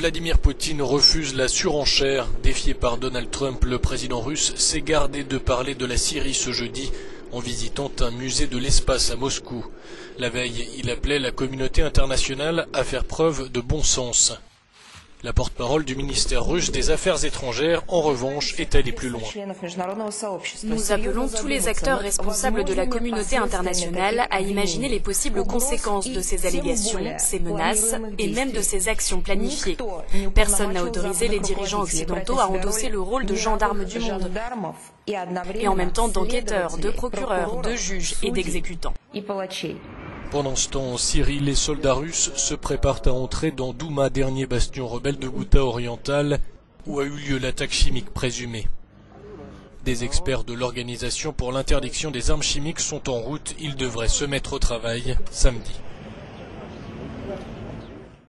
Vladimir Poutine refuse la surenchère. Défié par Donald Trump, le président russe s'est gardé de parler de la Syrie ce jeudi en visitant un musée de l'espace à Moscou. La veille, il appelait la communauté internationale à faire preuve de bon sens. La porte-parole du ministère russe des Affaires étrangères, en revanche, est allée plus loin. Nous appelons tous les acteurs responsables de la communauté internationale à imaginer les possibles conséquences de ces allégations, ces menaces et même de ces actions planifiées. Personne n'a autorisé les dirigeants occidentaux à endosser le rôle de gendarmes du monde et en même temps d'enquêteurs, de procureurs, de juges et d'exécutants. Pendant ce temps, en Syrie, les soldats russes se préparent à entrer dans Douma, dernier bastion rebelle de Ghouta oriental, où a eu lieu l'attaque chimique présumée. Des experts de l'Organisation pour l'interdiction des armes chimiques sont en route. Ils devraient se mettre au travail samedi.